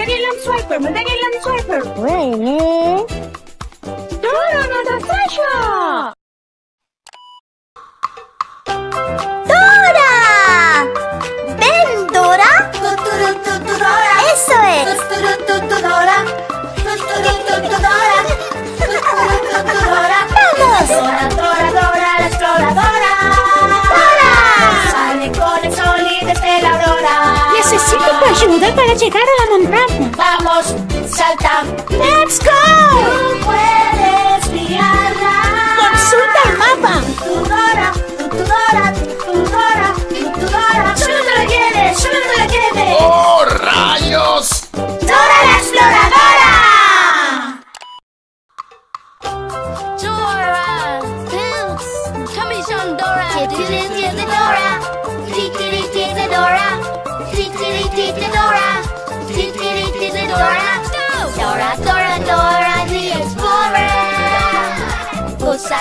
Material and Swiper, Swiper. Bueno. ¡Dora para llegar a la montaña.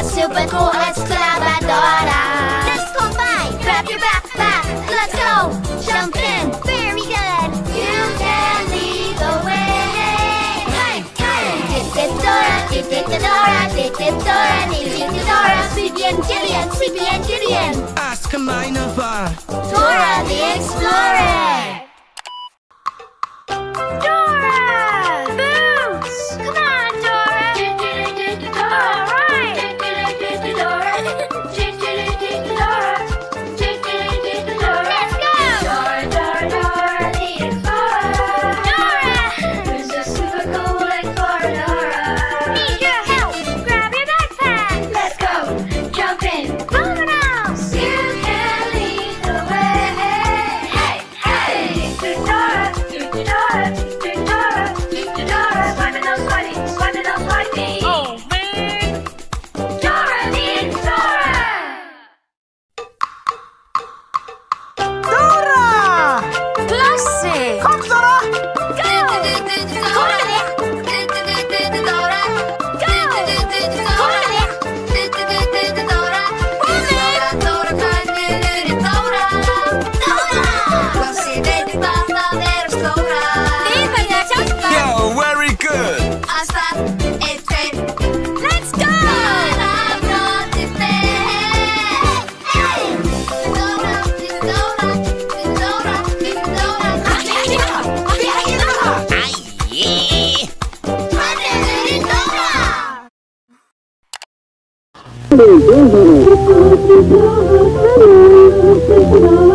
Super cool, it's Let's combine, grab your backpack, let's go, jump in, very good. You can lead the way. Time, Dora! Dictadora, dictadora, dictadora, Dora! Sleepy and Gideon, Sleepy and Gideon. Ask a minor. Dora the Explorer. Thank you.